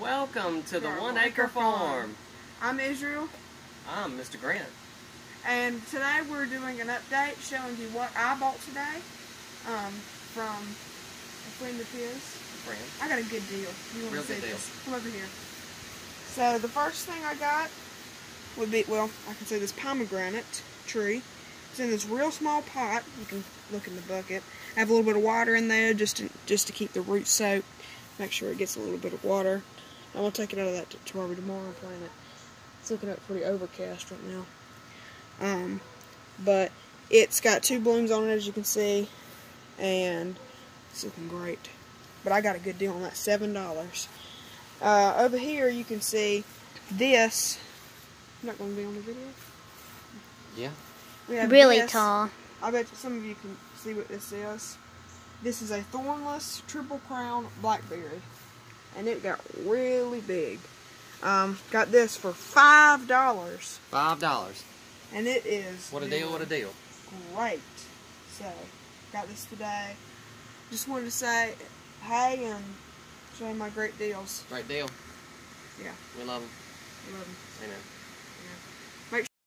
Welcome to the One Acre Farm. I'm Israel, I'm Mr. Grant. and today we're doing an update showing you what I bought today um, from a friend of his. Friend. I got a good deal. You want Real to see deal. this? Come over here. So the first thing I got would be well, I can see this pomegranate tree. It's in this real small pot. You can look in the bucket. I have a little bit of water in there just to, just to keep the roots soaked. Make sure it gets a little bit of water. I'm gonna take it out of that t- tomorrow tomorrow and plant it. It's looking up pretty overcast right now. Um, but it's got two blooms on it as you can see, and it's looking great. But I got a good deal on that, seven dollars. Uh, over here you can see this. Not going to be on the video. Yeah. We have Really this. tall. I bet some of you can see what this is. This is a thornless triple crown blackberry, and it got really big. Um, got this for five dollars, Five dollars. and it is What a deal, what a deal. great. So, got this today. Just wanted to say hey and show my great deals. Great deal. Yeah. We love them. We love them. Amen. Yeah.